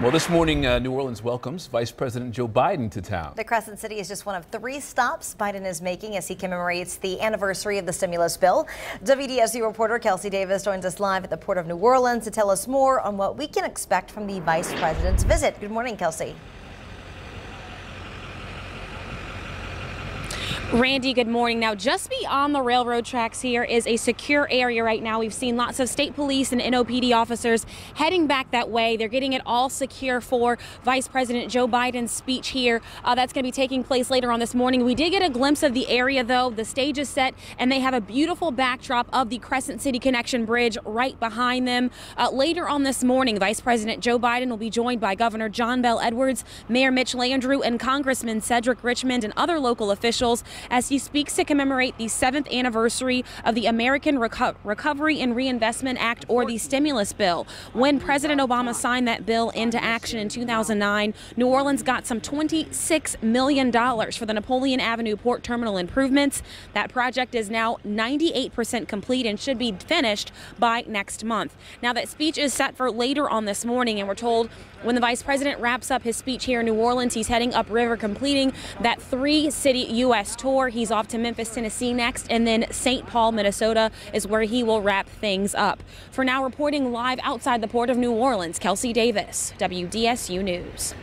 Well, this morning, uh, New Orleans welcomes Vice President Joe Biden to town. The Crescent City is just one of three stops Biden is making as he commemorates the anniversary of the stimulus bill. WDSU reporter Kelsey Davis joins us live at the Port of New Orleans to tell us more on what we can expect from the Vice President's visit. Good morning, Kelsey. Randy, good morning. Now, just beyond the railroad tracks here is a secure area right now. We've seen lots of state police and NOPD officers heading back that way. They're getting it all secure for Vice President Joe Biden's speech here. Uh, that's going to be taking place later on this morning. We did get a glimpse of the area, though. The stage is set, and they have a beautiful backdrop of the Crescent City Connection Bridge right behind them. Uh, later on this morning, Vice President Joe Biden will be joined by Governor John Bel Edwards, Mayor Mitch Landrieu, and Congressman Cedric Richmond and other local officials as he speaks to commemorate the seventh anniversary of the American Reco Recovery and Reinvestment Act, or the stimulus bill. When President Obama signed that bill into action in 2009, New Orleans got some $26 million for the Napoleon Avenue Port Terminal improvements. That project is now 98% complete and should be finished by next month. Now, that speech is set for later on this morning, and we're told when the vice president wraps up his speech here in New Orleans, he's heading upriver, completing that three city U.S. tour. He's off to Memphis, Tennessee next, and then St. Paul, Minnesota is where he will wrap things up. For now, reporting live outside the port of New Orleans, Kelsey Davis, WDSU News.